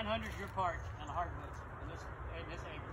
900 your part on the hardwoods in this, in this acre.